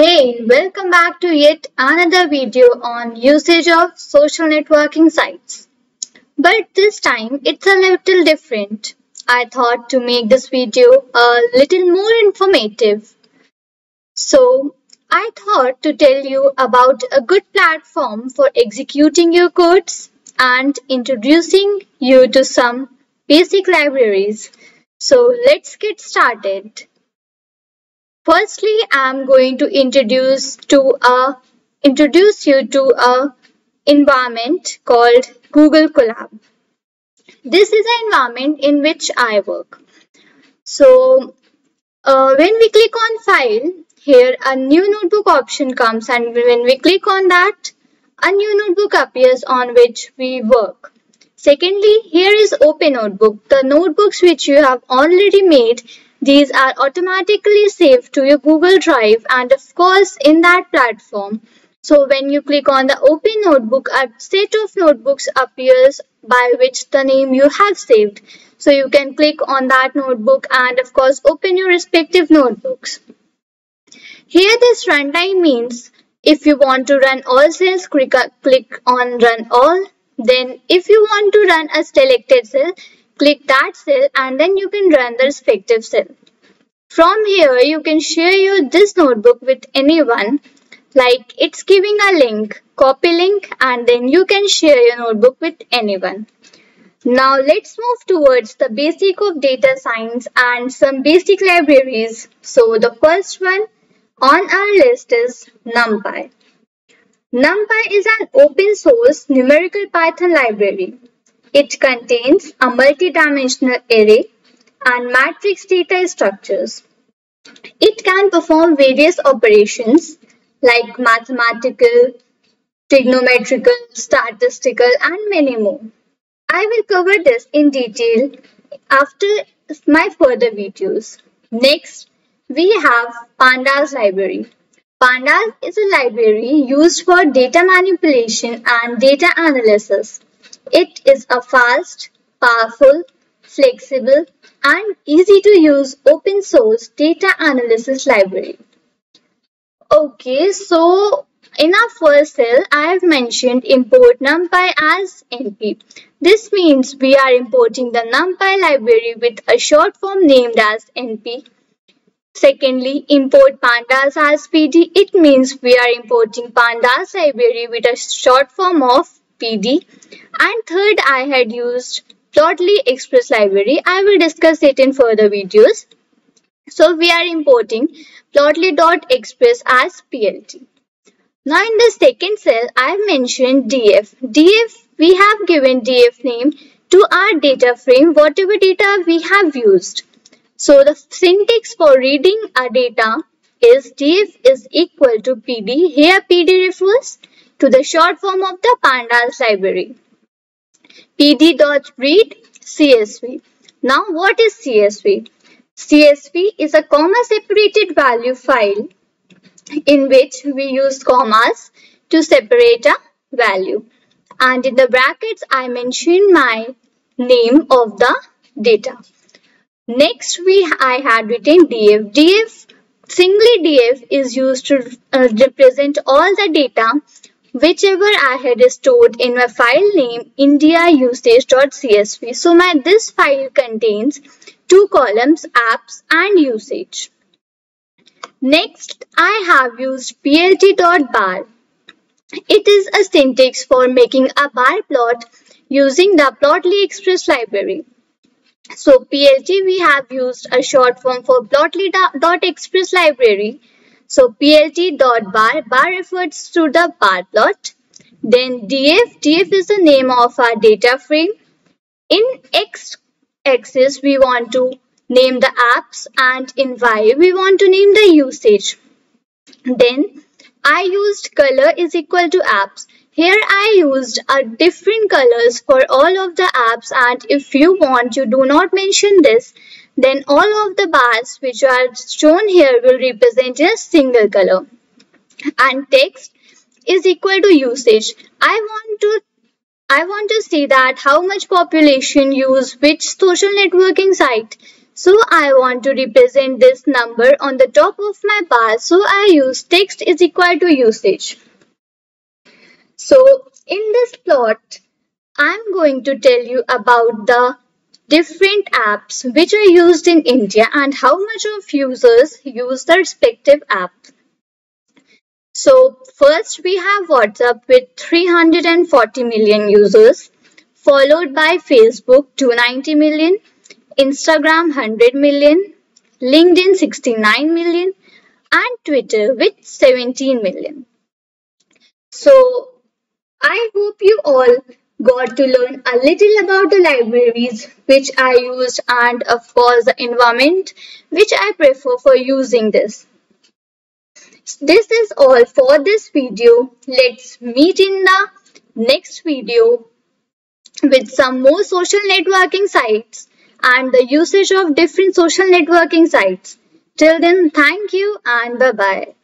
Hey, welcome back to yet another video on usage of social networking sites. But this time it's a little different. I thought to make this video a little more informative. So I thought to tell you about a good platform for executing your codes and introducing you to some basic libraries. So let's get started. Firstly, I'm going to introduce to a introduce you to a environment called Google Colab. This is an environment in which I work. So uh, when we click on file, here a new notebook option comes and when we click on that, a new notebook appears on which we work. Secondly, here is open notebook, the notebooks which you have already made these are automatically saved to your Google Drive and of course in that platform. So when you click on the open notebook, a set of notebooks appears by which the name you have saved. So you can click on that notebook and of course open your respective notebooks. Here this runtime means if you want to run all cells, click, on run all. Then if you want to run a selected cell, Click that cell and then you can run the respective cell. From here, you can share your this notebook with anyone. Like it's giving a link, copy link and then you can share your notebook with anyone. Now let's move towards the basic of data science and some basic libraries. So the first one on our list is NumPy. NumPy is an open source numerical Python library. It contains a multidimensional array and matrix data structures. It can perform various operations like mathematical, trigonometrical, statistical and many more. I will cover this in detail after my further videos. Next, we have Pandas library. Pandas is a library used for data manipulation and data analysis. It is a fast, powerful, flexible, and easy to use open source data analysis library. Okay, so in our first cell, I have mentioned import numpy as np. This means we are importing the numpy library with a short form named as np. Secondly, import pandas as pd. It means we are importing pandas library with a short form of PD. And third, I had used Plotly Express library. I will discuss it in further videos. So we are importing plotly.express as PLT. Now in the second cell, I have mentioned df. df, we have given df name to our data frame, whatever data we have used. So the syntax for reading our data is df is equal to pd. Here pd refers to the short form of the pandas library. pd.read CSV. Now what is CSV? CSV is a comma separated value file in which we use commas to separate a value. And in the brackets, I mention my name of the data. Next, we I had written df. df, singly df is used to uh, represent all the data whichever I had stored in my file name indiausage.csv. So my this file contains two columns apps and usage. Next I have used plt.bar. It is a syntax for making a bar plot using the Plotly Express library. So PLT we have used a short form for Plotly.express library so plt dot bar, bar refers to the bar plot. Then df, df is the name of our data frame. In x axis, we want to name the apps and in y, we want to name the usage. Then I used color is equal to apps. Here I used a different colors for all of the apps and if you want you do not mention this then all of the bars which are shown here will represent a single color. And text is equal to usage. I want to I want to see that how much population use which social networking site. So I want to represent this number on the top of my bar. So I use text is equal to usage. So in this plot, I'm going to tell you about the different apps which are used in India and how much of users use the respective app. So first we have WhatsApp with 340 million users, followed by Facebook 290 million, Instagram 100 million, LinkedIn 69 million, and Twitter with 17 million. So I hope you all got to learn a little about the libraries which I used and of course the environment which I prefer for using this. This is all for this video. Let's meet in the next video with some more social networking sites and the usage of different social networking sites. Till then, thank you and bye-bye.